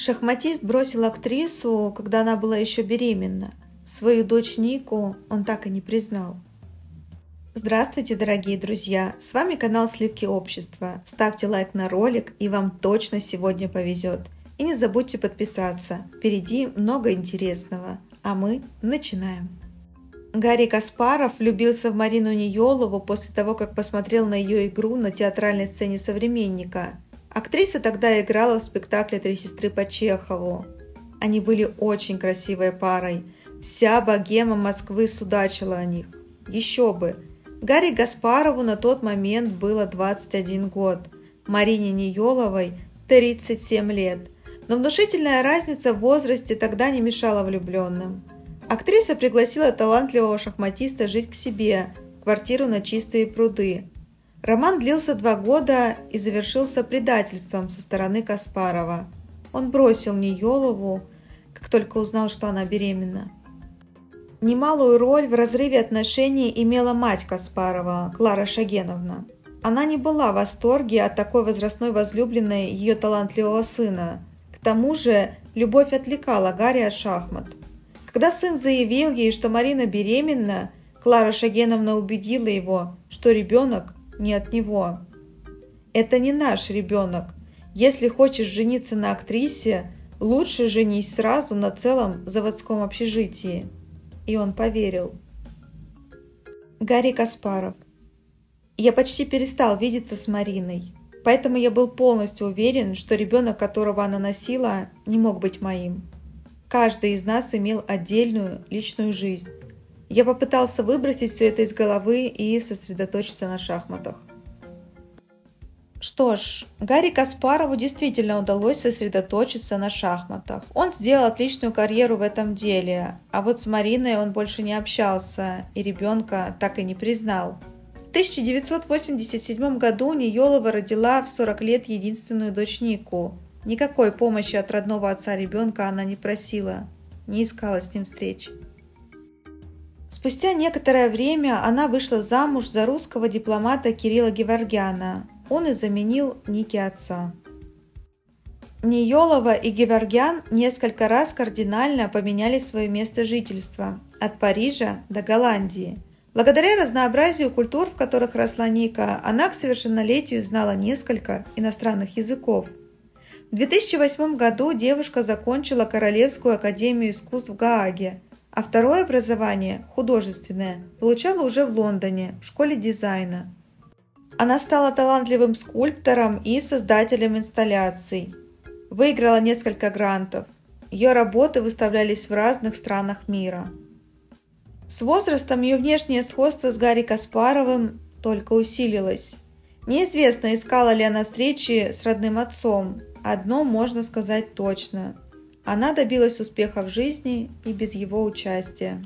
Шахматист бросил актрису, когда она была еще беременна. Свою дочь Нику он так и не признал. Здравствуйте, дорогие друзья! С вами канал Сливки Общества. Ставьте лайк на ролик, и вам точно сегодня повезет. И не забудьте подписаться. Впереди много интересного. А мы начинаем. Гарри Каспаров влюбился в Марину Ниелову после того, как посмотрел на ее игру на театральной сцене «Современника». Актриса тогда играла в спектакле «Три сестры» по Чехову. Они были очень красивой парой. Вся богема Москвы судачила о них. Еще бы! Гарри Гаспарову на тот момент было 21 год, Марине Ниеловой – 37 лет. Но внушительная разница в возрасте тогда не мешала влюбленным. Актриса пригласила талантливого шахматиста жить к себе, в квартиру на Чистые пруды. Роман длился два года и завершился предательством со стороны Каспарова. Он бросил Ниелову, как только узнал, что она беременна. Немалую роль в разрыве отношений имела мать Каспарова, Клара Шагеновна. Она не была в восторге от такой возрастной возлюбленной ее талантливого сына. К тому же любовь отвлекала Гарри от шахмат. Когда сын заявил ей, что Марина беременна, Клара Шагеновна убедила его, что ребенок не от него. «Это не наш ребенок. Если хочешь жениться на актрисе, лучше женись сразу на целом заводском общежитии» и он поверил. Гарри Каспаров. Я почти перестал видеться с Мариной, поэтому я был полностью уверен, что ребенок, которого она носила, не мог быть моим. Каждый из нас имел отдельную личную жизнь. Я попытался выбросить все это из головы и сосредоточиться на шахматах. Что ж, Гарри Каспарову действительно удалось сосредоточиться на шахматах. Он сделал отличную карьеру в этом деле, а вот с Мариной он больше не общался и ребенка так и не признал. В 1987 году Ниелова родила в 40 лет единственную дочь Нику. Никакой помощи от родного отца ребенка она не просила, не искала с ним встреч. Спустя некоторое время она вышла замуж за русского дипломата Кирилла Геворгяна, он и заменил ники отца. Ниелова и Геворгян несколько раз кардинально поменяли свое место жительства – от Парижа до Голландии. Благодаря разнообразию культур, в которых росла Ника, она к совершеннолетию знала несколько иностранных языков. В 2008 году девушка закончила Королевскую академию искусств в Гааге, а второе образование, художественное, получала уже в Лондоне, в школе дизайна – она стала талантливым скульптором и создателем инсталляций. Выиграла несколько грантов. Ее работы выставлялись в разных странах мира. С возрастом ее внешнее сходство с Гарри Каспаровым только усилилось. Неизвестно, искала ли она встречи с родным отцом. Одно можно сказать точно. Она добилась успеха в жизни и без его участия.